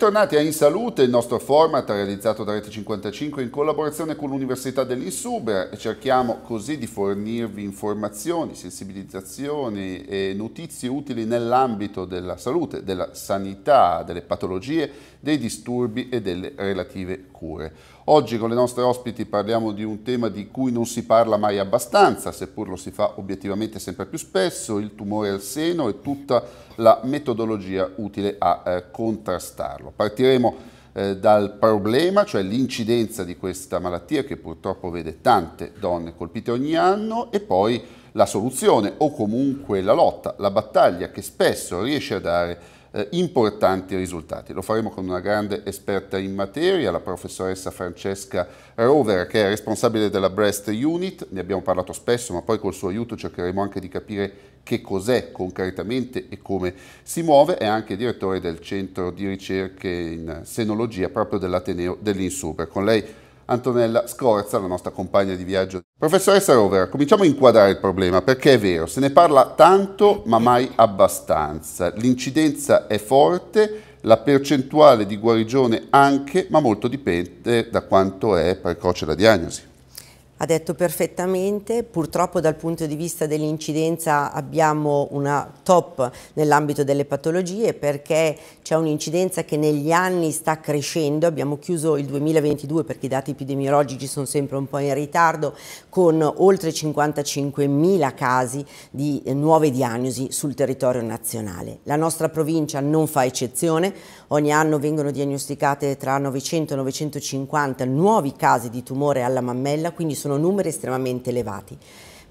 Bentornati a In Salute, il nostro format realizzato da Rete 55 in collaborazione con l'Università dell'Insuber e cerchiamo così di fornirvi informazioni, sensibilizzazioni e notizie utili nell'ambito della salute, della sanità, delle patologie, dei disturbi e delle relative cure. Oggi con le nostre ospiti parliamo di un tema di cui non si parla mai abbastanza, seppur lo si fa obiettivamente sempre più spesso, il tumore al seno e tutta la metodologia utile a eh, contrastarlo. Partiremo. Eh, dal problema, cioè l'incidenza di questa malattia che purtroppo vede tante donne colpite ogni anno e poi la soluzione o comunque la lotta, la battaglia che spesso riesce a dare eh, importanti risultati. Lo faremo con una grande esperta in materia, la professoressa Francesca Rover, che è responsabile della Breast Unit, ne abbiamo parlato spesso, ma poi col suo aiuto cercheremo anche di capire che cos'è concretamente e come si muove, è anche direttore del centro di ricerche in senologia proprio dell'Ateneo dell'Insuper. Con lei Antonella Scorza, la nostra compagna di viaggio. Professoressa Rover, cominciamo a inquadrare il problema perché è vero, se ne parla tanto ma mai abbastanza. L'incidenza è forte, la percentuale di guarigione anche, ma molto dipende da quanto è precoce la diagnosi. Ha detto perfettamente, purtroppo dal punto di vista dell'incidenza abbiamo una top nell'ambito delle patologie perché c'è un'incidenza che negli anni sta crescendo, abbiamo chiuso il 2022 perché i dati epidemiologici sono sempre un po' in ritardo con oltre 55.000 casi di nuove diagnosi sul territorio nazionale. La nostra provincia non fa eccezione, ogni anno vengono diagnosticate tra 900 e 950 nuovi casi di tumore alla mammella, quindi sono sono numeri estremamente elevati.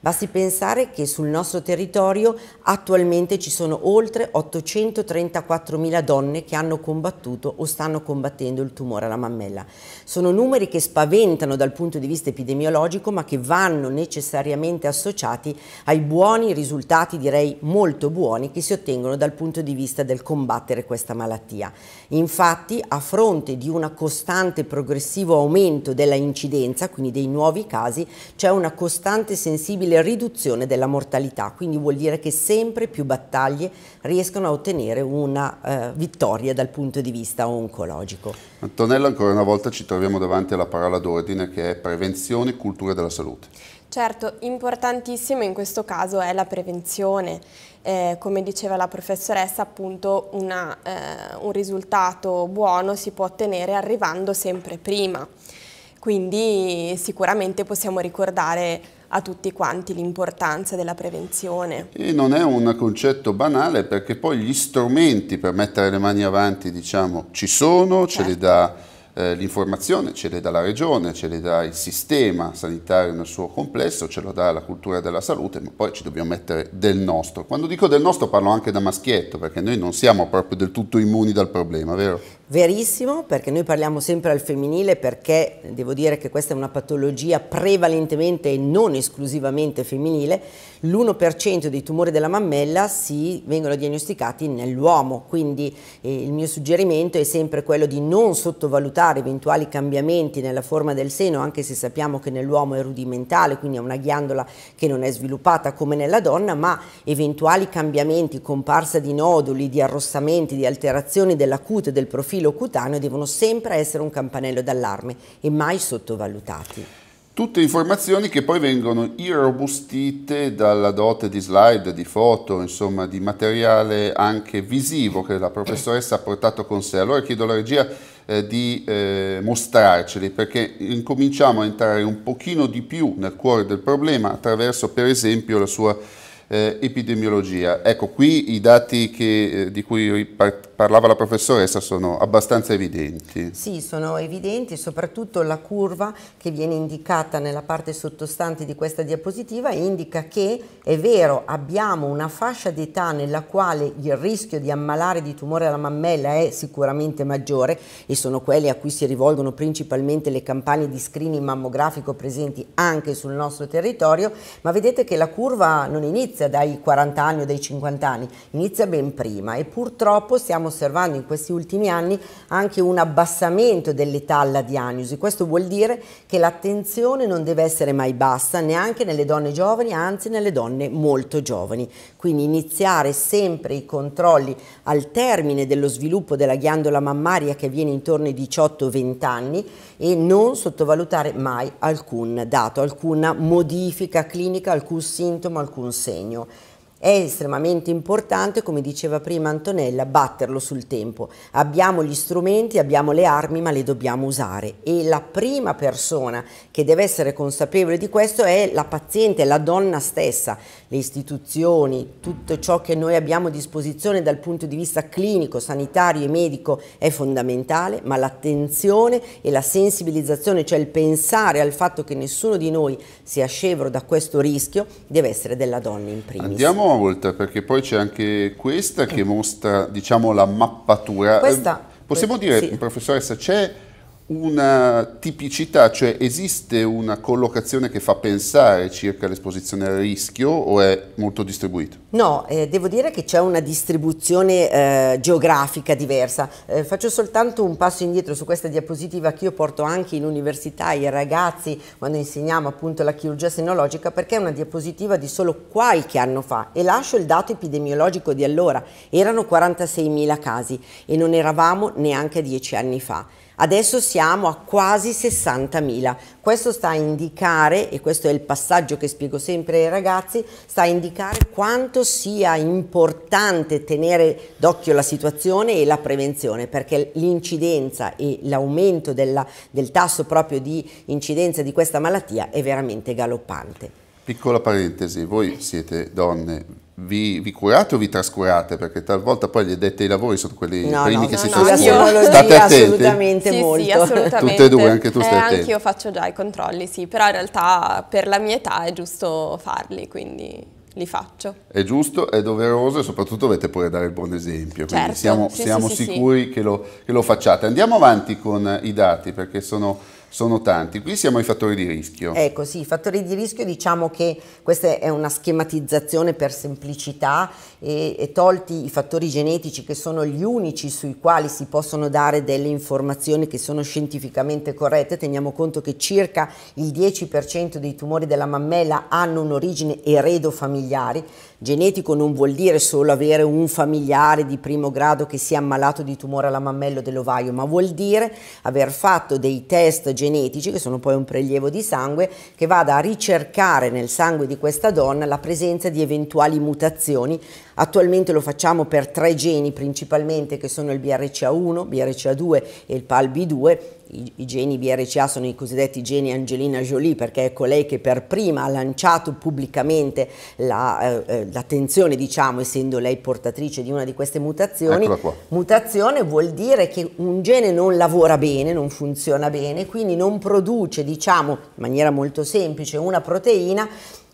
Basti pensare che sul nostro territorio attualmente ci sono oltre 834.000 donne che hanno combattuto o stanno combattendo il tumore alla mammella. Sono numeri che spaventano dal punto di vista epidemiologico ma che vanno necessariamente associati ai buoni risultati, direi molto buoni, che si ottengono dal punto di vista del combattere questa malattia. Infatti a fronte di un costante progressivo aumento della incidenza, quindi dei nuovi casi, c'è una costante sensibile possibile riduzione della mortalità, quindi vuol dire che sempre più battaglie riescono a ottenere una eh, vittoria dal punto di vista oncologico. Antonella, ancora una volta ci troviamo davanti alla parola d'ordine che è prevenzione e cultura della salute. Certo, importantissimo in questo caso è la prevenzione. Eh, come diceva la professoressa, appunto una, eh, un risultato buono si può ottenere arrivando sempre prima. Quindi sicuramente possiamo ricordare a tutti quanti l'importanza della prevenzione. E non è un concetto banale perché poi gli strumenti per mettere le mani avanti diciamo, ci sono, certo. ce li dà eh, l'informazione, ce le dà la regione, ce le dà il sistema sanitario nel suo complesso, ce lo dà la cultura della salute, ma poi ci dobbiamo mettere del nostro. Quando dico del nostro parlo anche da maschietto perché noi non siamo proprio del tutto immuni dal problema, vero? Verissimo, perché noi parliamo sempre al femminile perché devo dire che questa è una patologia prevalentemente e non esclusivamente femminile. L'1% dei tumori della mammella si vengono diagnosticati nell'uomo, quindi eh, il mio suggerimento è sempre quello di non sottovalutare eventuali cambiamenti nella forma del seno, anche se sappiamo che nell'uomo è rudimentale, quindi è una ghiandola che non è sviluppata come nella donna, ma eventuali cambiamenti, comparsa di noduli, di arrossamenti, di alterazioni della cute, del profilo profilo cutaneo devono sempre essere un campanello d'allarme e mai sottovalutati. Tutte informazioni che poi vengono irrobustite dalla dote di slide, di foto, insomma di materiale anche visivo che la professoressa ha portato con sé. Allora chiedo alla regia eh, di eh, mostrarceli perché incominciamo a entrare un pochino di più nel cuore del problema attraverso per esempio la sua eh, epidemiologia. Ecco, qui i dati che, eh, di cui parlava la professoressa sono abbastanza evidenti. Sì, sono evidenti, soprattutto la curva che viene indicata nella parte sottostante di questa diapositiva indica che è vero, abbiamo una fascia d'età nella quale il rischio di ammalare di tumore alla mammella è sicuramente maggiore e sono quelli a cui si rivolgono principalmente le campagne di screening mammografico presenti anche sul nostro territorio, ma vedete che la curva non inizia dai 40 anni o dai 50 anni, inizia ben prima e purtroppo stiamo osservando in questi ultimi anni anche un abbassamento dell'età alla diagnosi. Questo vuol dire che l'attenzione non deve essere mai bassa neanche nelle donne giovani, anzi nelle donne molto giovani. Quindi iniziare sempre i controlli al termine dello sviluppo della ghiandola mammaria che avviene intorno ai 18-20 anni e non sottovalutare mai alcun dato, alcuna modifica clinica, alcun sintomo, alcun segno. È estremamente importante, come diceva prima Antonella, batterlo sul tempo. Abbiamo gli strumenti, abbiamo le armi, ma le dobbiamo usare. E la prima persona che deve essere consapevole di questo è la paziente, la donna stessa. Le istituzioni, tutto ciò che noi abbiamo a disposizione dal punto di vista clinico, sanitario e medico è fondamentale, ma l'attenzione e la sensibilizzazione, cioè il pensare al fatto che nessuno di noi sia scevro da questo rischio, deve essere della donna in primis. Andiamo volta perché poi c'è anche questa che mostra diciamo la mappatura. Questa, Possiamo dire, sì. professoressa, c'è una tipicità, cioè esiste una collocazione che fa pensare circa l'esposizione al rischio o è molto distribuito? No, eh, devo dire che c'è una distribuzione eh, geografica diversa. Eh, faccio soltanto un passo indietro su questa diapositiva che io porto anche in università ai ragazzi quando insegniamo appunto la chirurgia senologica perché è una diapositiva di solo qualche anno fa e lascio il dato epidemiologico di allora. Erano 46.000 casi e non eravamo neanche dieci anni fa. Adesso siamo a quasi 60.000. Questo sta a indicare, e questo è il passaggio che spiego sempre ai ragazzi, sta a indicare quanto sia importante tenere d'occhio la situazione e la prevenzione, perché l'incidenza e l'aumento del tasso proprio di incidenza di questa malattia è veramente galoppante. Piccola parentesi, voi siete donne vi, vi, curate o vi trascurate? Perché talvolta poi gli addetti ai lavori sono quelli no, primi no, che no, si no, trascurano. State attenti? Assolutamente sì, molto. Sì, assolutamente. Tutte e due, anche tu stai eh, attenti. Anch'io faccio già i controlli, sì, però in realtà per la mia età è giusto farli, quindi li faccio. È giusto, è doveroso e soprattutto dovete pure dare il buon esempio, quindi certo, siamo, sì, siamo sì, sicuri che lo, che lo facciate. Andiamo avanti con i dati perché sono sono tanti. Qui siamo ai fattori di rischio. Ecco, sì, i fattori di rischio diciamo che questa è una schematizzazione per semplicità e, e, tolti i fattori genetici che sono gli unici sui quali si possono dare delle informazioni che sono scientificamente corrette, teniamo conto che circa il 10% dei tumori della mammella hanno un'origine eredofamiliari. Genetico non vuol dire solo avere un familiare di primo grado che sia ammalato di tumore alla mammella o dell'ovaio, ma vuol dire aver fatto dei test genetici, che sono poi un prelievo di sangue, che vada a ricercare nel sangue di questa donna la presenza di eventuali mutazioni. Attualmente lo facciamo per tre geni principalmente, che sono il BRCA1, BRCA2 e il PALB2, i, i, geni BRCA sono i cosiddetti geni Angelina Jolie perché è colei che per prima ha lanciato pubblicamente la, eh, eh l'attenzione, diciamo, essendo lei portatrice di una di queste mutazioni. Mutazione vuol dire che un gene non lavora bene, non funziona bene, quindi non produce, diciamo, in maniera molto semplice, una proteina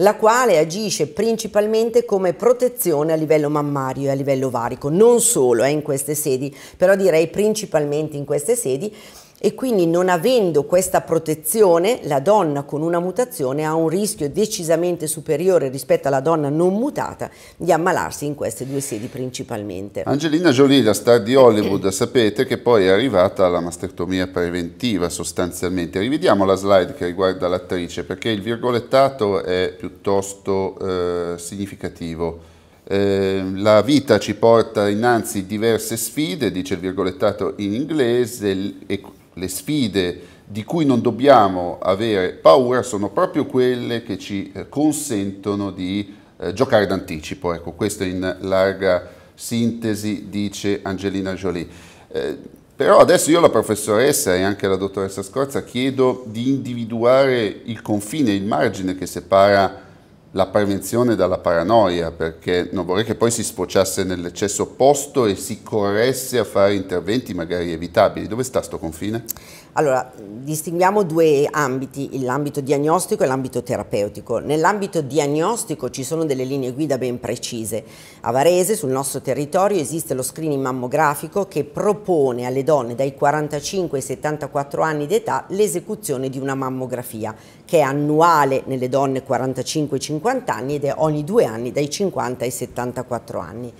la quale agisce principalmente come protezione a livello mammario e a livello ovarico, non solo eh, in queste sedi, però direi principalmente in queste sedi e quindi non avendo questa protezione la donna con una mutazione ha un rischio decisamente superiore rispetto alla donna non mutata di ammalarsi in queste due sedi principalmente. Angelina Jolie, la star di Hollywood, sapete che poi è arrivata alla mastectomia preventiva sostanzialmente. Rivediamo la slide che riguarda l'attrice perché il virgolettato è piuttosto eh, significativo. Eh, la vita ci porta innanzi diverse sfide, dice il virgolettato in inglese, e le sfide di cui non dobbiamo avere paura sono proprio quelle che ci eh, consentono di eh, giocare d'anticipo. Ecco, questo in larga sintesi dice Angelina Jolie. Eh, però adesso io alla professoressa e anche alla dottoressa Scorza chiedo di individuare il confine, il margine che separa la prevenzione dalla paranoia, perché non vorrei che poi si sfociasse nell'eccesso opposto e si corresse a fare interventi magari evitabili. Dove sta sto confine? Allora, distinguiamo due ambiti, l'ambito diagnostico e l'ambito terapeutico. Nell'ambito diagnostico ci sono delle linee guida ben precise. A Varese, sul nostro territorio, esiste lo screening mammografico che propone alle donne dai 45 ai 74 anni d'età l'esecuzione di una mammografia, che è annuale nelle donne 45-50 anni ed è ogni due anni dai 50 ai 74 anni.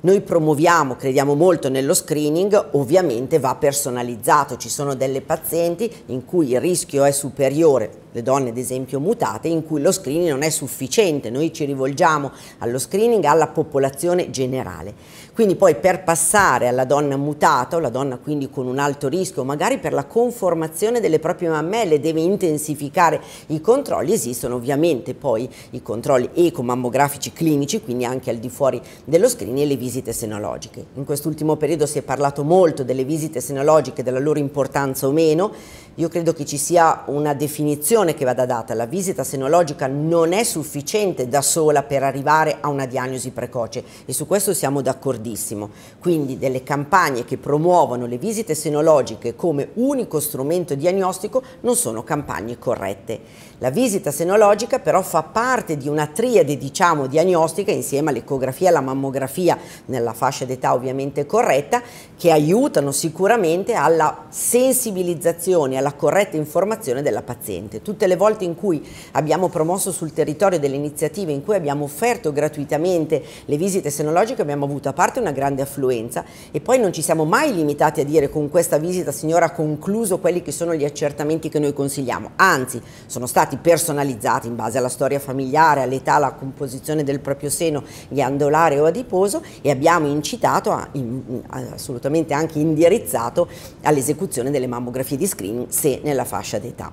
Noi promuoviamo, crediamo molto nello screening, ovviamente va personalizzato, ci sono delle pazienti in cui il rischio è superiore, le donne ad esempio mutate, in cui lo screening non è sufficiente, noi ci rivolgiamo allo screening alla popolazione generale. Quindi poi per passare alla donna mutata o la donna quindi con un alto rischio, magari per la conformazione delle proprie mammelle deve intensificare i controlli, esistono ovviamente poi i controlli ecomammografici clinici, quindi anche al di fuori dello screening e le visite senologiche. In quest'ultimo periodo si è parlato molto delle visite senologiche, della loro importanza o meno, io credo che ci sia una definizione che vada data. La visita senologica non è sufficiente da sola per arrivare a una diagnosi precoce e su questo siamo d'accordissimo. Quindi delle campagne che promuovono le visite senologiche come unico strumento diagnostico non sono campagne corrette. La visita senologica però fa parte di una triade diciamo diagnostica insieme all'ecografia e alla mammografia nella fascia d'età ovviamente corretta che aiutano sicuramente alla sensibilizzazione, alla corretta informazione della paziente. Tutte le volte in cui abbiamo promosso sul territorio delle iniziative in cui abbiamo offerto gratuitamente le visite senologiche abbiamo avuto a parte una grande affluenza e poi non ci siamo mai limitati a dire con questa visita signora ha concluso quelli che sono gli accertamenti che noi consigliamo, anzi sono stati personalizzati in base alla storia familiare, all'età, alla composizione del proprio seno ghiandolare o adiposo e abbiamo incitato, a, in, assolutamente anche indirizzato all'esecuzione delle mammografie di screening se nella fascia d'età.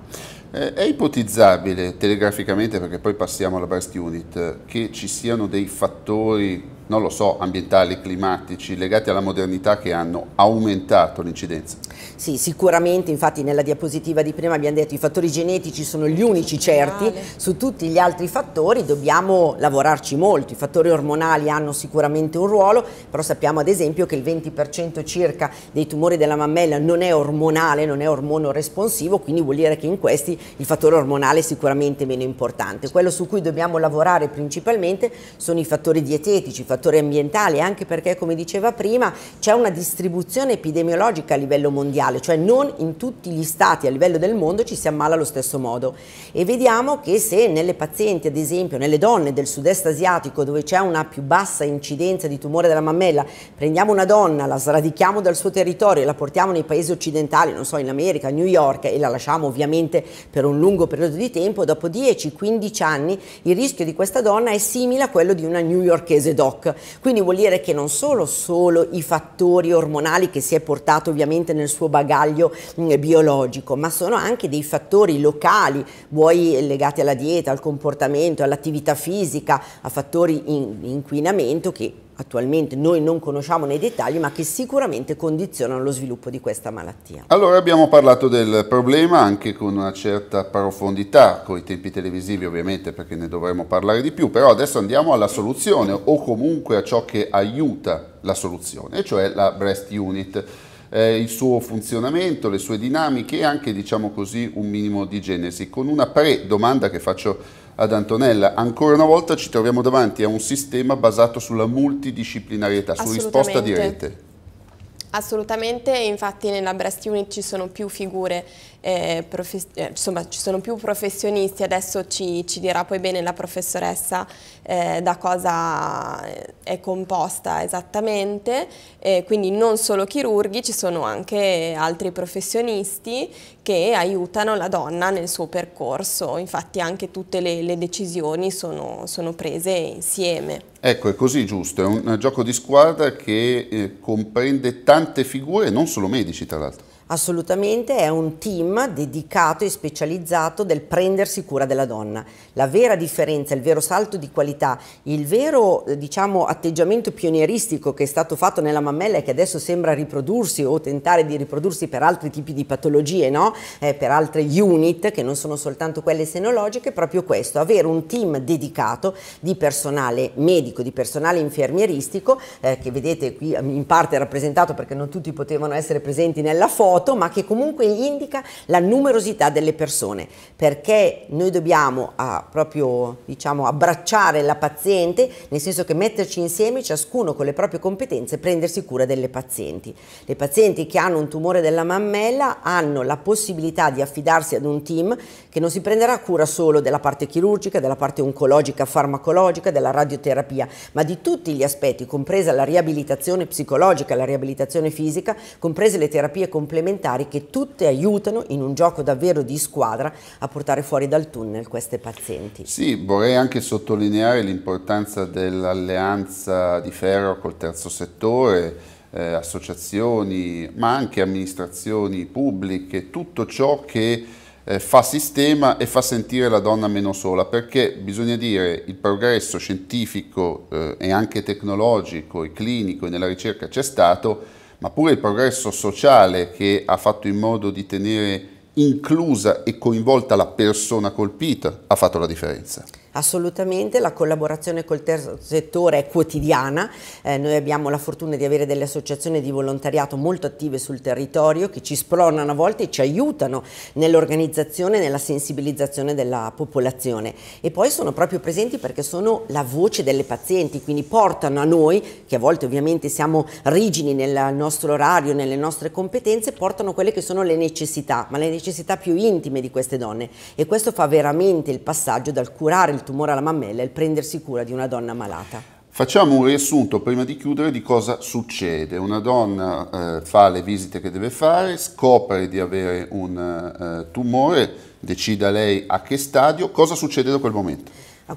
Eh, è ipotizzabile telegraficamente, perché poi passiamo alla breast unit, che ci siano dei fattori non lo so, ambientali, climatici, legati alla modernità che hanno aumentato l'incidenza? Sì, sicuramente, infatti nella diapositiva di prima abbiamo detto che i fattori genetici sono gli unici certi, su tutti gli altri fattori dobbiamo lavorarci molto, i fattori ormonali hanno sicuramente un ruolo, però sappiamo ad esempio che il 20% circa dei tumori della mammella non è ormonale, non è ormonoresponsivo, quindi vuol dire che in questi il fattore ormonale è sicuramente meno importante. Quello su cui dobbiamo lavorare principalmente sono i fattori dietetici, i fattori fattori ambientali, anche perché come diceva prima c'è una distribuzione epidemiologica a livello mondiale, cioè non in tutti gli stati a livello del mondo ci si ammala allo stesso modo. E vediamo che se nelle pazienti ad esempio nelle donne del sud-est asiatico dove c'è una più bassa incidenza di tumore della mammella prendiamo una donna, la sradichiamo dal suo territorio e la portiamo nei paesi occidentali, non so in America, New York e la lasciamo ovviamente per un lungo periodo di tempo, dopo 10-15 anni il rischio di questa donna è simile a quello di una newyorkese doc. Quindi vuol dire che non solo, solo i fattori ormonali che si è portato ovviamente nel suo bagaglio mh, biologico, ma sono anche dei fattori locali, vuoi legati alla dieta, al comportamento, all'attività fisica, a fattori in, inquinamento che attualmente noi non conosciamo nei dettagli ma che sicuramente condizionano lo sviluppo di questa malattia. Allora abbiamo parlato del problema anche con una certa profondità, con i tempi televisivi ovviamente perché ne dovremo parlare di più, però adesso andiamo alla soluzione o comunque a ciò che aiuta la soluzione, cioè la breast unit. Eh, il suo funzionamento, le sue dinamiche e anche diciamo così un minimo di genesi con una pre-domanda che faccio ad Antonella. Ancora una volta ci troviamo davanti a un sistema basato sulla multidisciplinarietà, su risposta di rete. Assolutamente, infatti nella Breast Unit ci sono più figure, eh, eh, insomma ci sono più professionisti, adesso ci, ci dirà poi bene la professoressa eh, da cosa è composta esattamente, quindi non solo chirurghi, ci sono anche altri professionisti che aiutano la donna nel suo percorso, infatti anche tutte le, le decisioni sono, sono prese insieme. Ecco, è così giusto, è un gioco di squadra che eh, comprende tante figure, non solo medici tra l'altro. Assolutamente è un team dedicato e specializzato del prendersi cura della donna. La vera differenza, il vero salto di qualità, il vero diciamo, atteggiamento pionieristico che è stato fatto nella mammella e che adesso sembra riprodursi o tentare di riprodursi per altri tipi di patologie, no? eh, per altre unit che non sono soltanto quelle senologiche, è proprio questo, avere un team dedicato di personale medico, di personale infermieristico, eh, che vedete qui in parte rappresentato perché non tutti potevano essere presenti nella foto, vuoto ma che comunque indica la numerosità delle persone perché noi dobbiamo ah, proprio diciamo abbracciare la paziente nel senso che metterci insieme ciascuno con le proprie competenze prendersi cura delle pazienti. Le pazienti che hanno un tumore della mammella hanno la possibilità di affidarsi ad un team che non si prenderà cura solo della parte chirurgica, della parte oncologica, farmacologica, della radioterapia, ma di tutti gli aspetti, compresa la riabilitazione psicologica, la riabilitazione fisica, comprese le terapie complementari che tutte aiutano in un gioco davvero di squadra a portare fuori dal tunnel queste pazienti. Sì, vorrei anche sottolineare l'importanza dell'alleanza di ferro col terzo settore, eh, associazioni, ma anche amministrazioni pubbliche, tutto ciò che eh, fa sistema e fa sentire la donna meno sola, perché bisogna dire il progresso scientifico eh, e anche tecnologico e clinico e nella ricerca c'è stato, ma pure il progresso sociale che ha fatto in modo di tenere inclusa e coinvolta la persona colpita ha fatto la differenza. Assolutamente, la collaborazione col terzo settore è quotidiana, eh, noi abbiamo la fortuna di avere delle associazioni di volontariato molto attive sul territorio che ci spronano a volte e ci aiutano nell'organizzazione e nella sensibilizzazione della popolazione. E poi sono proprio presenti perché sono la voce delle pazienti, quindi portano a noi, che a volte ovviamente siamo rigidi nel nostro orario, nelle nostre competenze, portano quelle che sono le necessità, ma le necessità più intime di queste donne. E questo fa veramente il passaggio dal curare il tumore alla mammella e il prendersi cura di una donna malata. Facciamo un riassunto prima di chiudere di cosa succede. Una donna eh, fa le visite che deve fare, scopre di avere un eh, tumore, decida lei a che stadio, cosa succede da quel momento?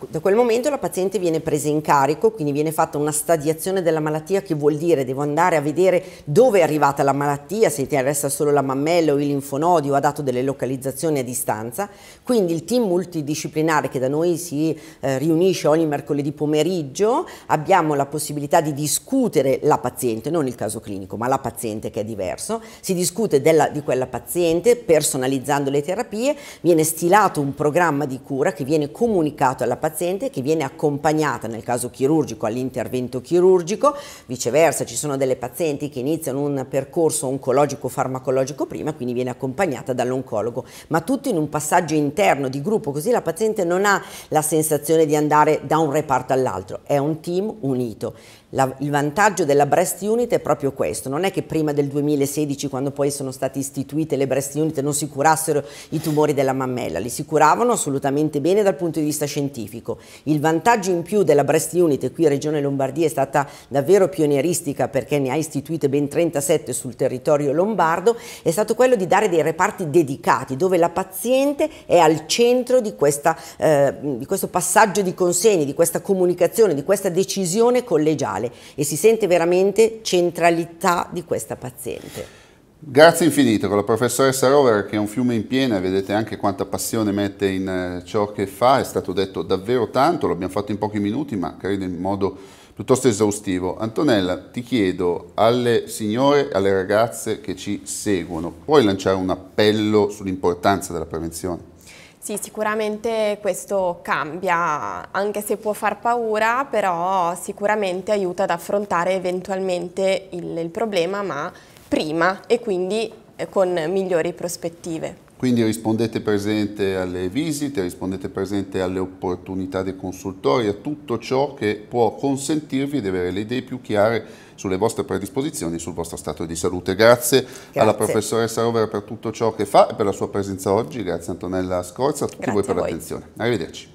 Da quel momento la paziente viene presa in carico, quindi viene fatta una stadiazione della malattia che vuol dire devo andare a vedere dove è arrivata la malattia, se ti interessa solo la mammella o i linfonodi o ha dato delle localizzazioni a distanza. Quindi il team multidisciplinare che da noi si eh, riunisce ogni mercoledì pomeriggio, abbiamo la possibilità di discutere la paziente, non il caso clinico, ma la paziente che è diverso, si discute della, di quella paziente personalizzando le terapie, viene stilato un programma di cura che viene comunicato alla paziente che viene accompagnata nel caso chirurgico all'intervento chirurgico, viceversa ci sono delle pazienti che iniziano un percorso oncologico farmacologico prima, quindi viene accompagnata dall'oncologo, ma tutto in un passaggio interno di gruppo, così la paziente non ha la sensazione di andare da un reparto all'altro, è un team unito. La, il vantaggio della breast unit è proprio questo, non è che prima del 2016 quando poi sono state istituite le breast unit non si curassero i tumori della mammella, li si curavano assolutamente bene dal punto di vista scientifico. Il vantaggio in più della breast unit, e qui Regione Lombardia è stata davvero pionieristica perché ne ha istituite ben 37 sul territorio lombardo, è stato quello di dare dei reparti dedicati dove la paziente è al centro di, questa, eh, di questo passaggio di consegni, di questa comunicazione, di questa decisione collegiale. E si sente veramente centralità di questa paziente. Grazie infinito con la professoressa Rover che è un fiume in piena, vedete anche quanta passione mette in eh, ciò che fa, è stato detto davvero tanto, l'abbiamo fatto in pochi minuti ma credo in modo piuttosto esaustivo. Antonella, ti chiedo alle signore, alle ragazze che ci seguono, puoi lanciare un appello sull'importanza della prevenzione? Sì, sicuramente questo cambia, anche se può far paura, però sicuramente aiuta ad affrontare eventualmente il, il problema, ma prima e quindi eh, con migliori prospettive. Quindi rispondete presente alle visite, rispondete presente alle opportunità dei consultori, a tutto ciò che può consentirvi di avere le idee più chiare sulle vostre predisposizioni, sul vostro stato di salute. Grazie, grazie. alla professoressa Rovera per tutto ciò che fa e per la sua presenza oggi. Grazie Antonella Scorza, a tutti grazie voi per l'attenzione. Arrivederci.